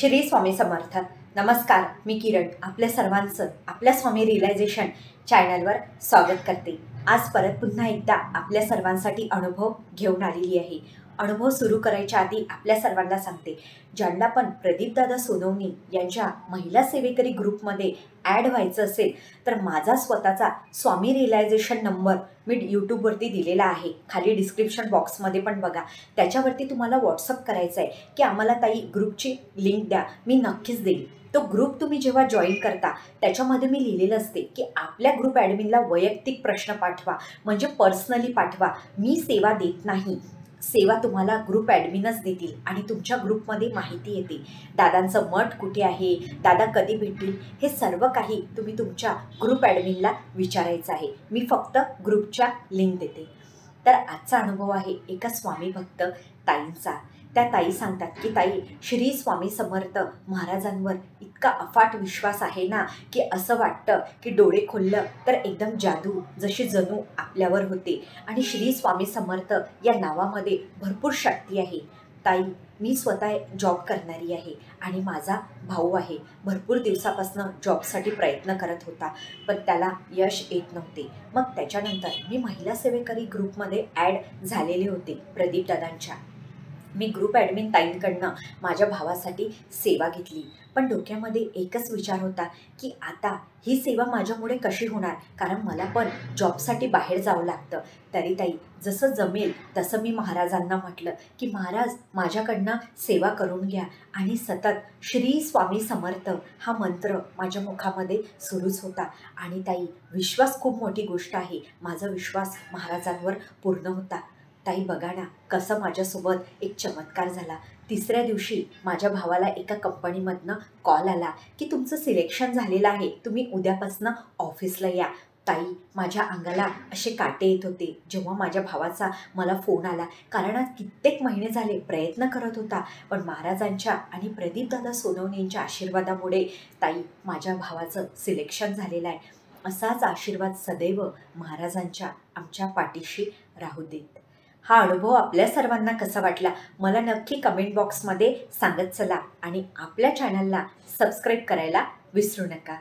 श्री स्वामी समर्थ. नमस्कार मी किरण आपल्या सर्वांचं आपल्या स्वामी रिलायझेशन चॅनलवर स्वागत करते. आज परत पुन्हा एकदा आपल्या सर्वांसाठी अनुभव घेऊन आलेली आहे. अनुभव सुरू करायच्या आधी आपल्या सर्वांना सांगते. ज्यांना पण प्रदीपदादा सोनवणी यांच्या महिला सेवेकरी ग्रुपमध्ये ॲड व्हायचं असेल तर माझा स्वतःचा स्वामी रिअलायझेशन नंबर मी यूट्यूबवरती दिलेला आहे. खाली डिस्क्रिप्शन बॉक्समध्ये पण बघा. त्याच्यावरती तुम्हाला व्हॉट्सअप करायचं आहे की आम्हाला ताई ग्रुपची लिंक द्या. मी नक्कीच देईन. तो ग्रुप तुम्ही जेव्हा जॉईन करता त्याच्यामध्ये मी लिहिलेलं असते की आपल्या ग्रुप ॲडमिनला वैयक्तिक प्रश्न पाठवा. म्हणजे पर्सनली पाठवा. मी सेवा देत नाही. सेवा तुम्हाला ग्रुप ॲडमिनच देतील आणि तुमच्या ग्रुपमध्ये माहिती येते. दादांचं मठ कुठे आहे? दादा कधी भेटतील? हे सर्व काही तुम्ही तुमच्या ग्रुप ॲडमिनला विचारायचं आहे. मी फक्त ग्रुपच्या लिंक देते. तर आजचा अनुभव आहे एका स्वामी भक्त ताईंचा. त्या ताई सांगतात की ताई श्री स्वामी समर्थ महाराजांवर इतका अफाट विश्वास आहे ना की असं वाटतं की डोळे खोललं तर एकदम जादू जशी जणू आपल्यावर होते. आणि श्री स्वामी समर्थ या नावामध्ये भरपूर शक्ती आहे. ताई मी स्वतः जॉब करणारी आहे आणि माझा भाऊ आहे. भरपूर दिवसापासून जॉबसाठी प्रयत्न करत होता पण त्याला यश येत नव्हते. मग त्याच्यानंतर मी महिला सेवेकरी ग्रुपमध्ये ॲड झालेले होते प्रदीप दादांच्या. मी ग्रुप ॲडमिन ताईंकडनं माझ्या भावासाठी सेवा घेतली. पण डोक्यामध्ये एकच विचार होता की आता ही सेवा माझ्यामुळे कशी होणार? कारण मला पण जॉबसाठी बाहेर जावं लागतं. तरी ताई जसं जमेल तसं मी महाराजांना म्हटलं की महाराज माझ्याकडनं सेवा करून घ्या आणि सतत श्री स्वामी समर्थ हा मंत्र माझ्या मुखामध्ये सुरूच होता. आणि ताई विश्वास खूप मोठी गोष्ट आहे. माझा विश्वास महाराजांवर पूर्ण होता. ताई बघा ना कसं माझ्यासोबत एक चमत्कार झाला. तिसऱ्या दिवशी माझ्या भावाला एका कंपनीमधनं कॉल आला की तुमचं सिलेक्शन झालेलं आहे तुम्ही उद्यापासनं ऑफिसला या. ताई माझ्या अंगाला असे काटे येत होते जेव्हा माझ्या भावाचा मला फोन आला. कारण आज कित्येक महिने झाले प्रयत्न करत होता पण महाराजांच्या आणि प्रदीपदादा सोनवणेंच्या आशीर्वादामुळे ताई माझ्या भावाचं सिलेक्शन झालेलं आहे. असाच आशीर्वाद सदैव महाराजांच्या आमच्या पाठीशी राहू देत. हा अनुभव आपल्या सर्वांना कसा वाटला? मला नक्की कमेंट बॉक्समध्ये सांगत चला आणि आपल्या चॅनलला सबस्क्राईब करायला विसरू नका.